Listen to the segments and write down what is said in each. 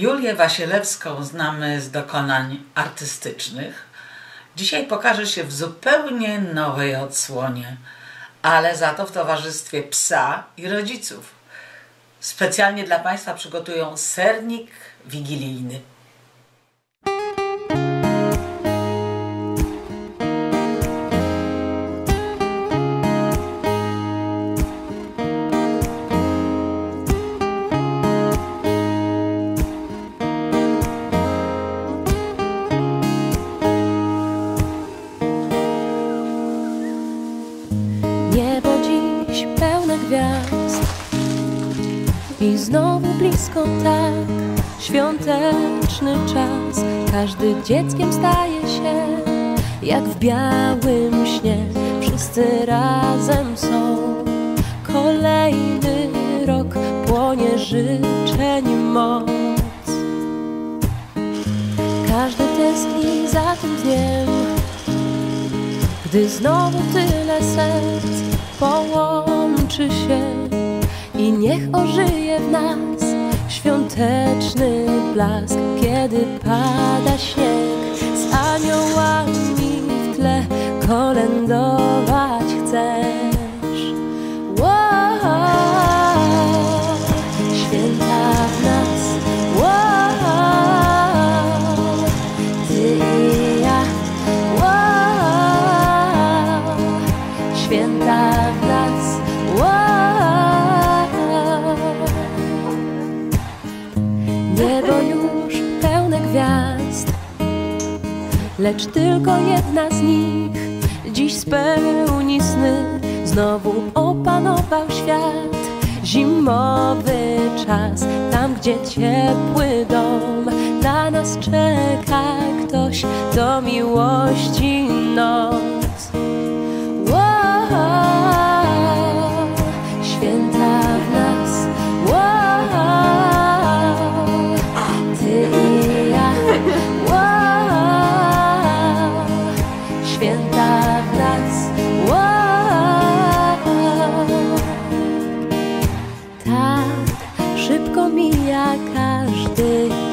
Julię Wasielewską znamy z dokonań artystycznych. Dzisiaj pokaże się w zupełnie nowej odsłonie, ale za to w towarzystwie psa i rodziców. Specjalnie dla Państwa przygotują sernik wigilijny. I znowu blisko tak, świąteczny czas. Każdy dzieckiem staje się, jak w białym śnie. Wszyscy razem są, kolejny rok Płonie życzeń moc. Każdy tęskni za tym dniem Gdy znowu tyle serc połączy się i niech ożyje w nas świąteczny blask, kiedy pada śnieg. Z aniołami w tle kolędować Lecz tylko jedna z nich Dziś spełni sny. Znowu opanował świat. Zimowy czas. Tam, gdzie ciepły dom. Na nas czeka ktoś Do miłości noc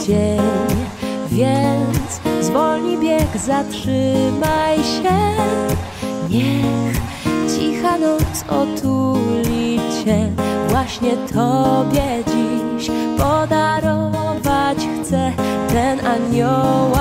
dzień, więc zwolnij bieg, zatrzymaj się. Niech cicha noc otuli cię, właśnie tobie dziś podarować chcę ten śpiew.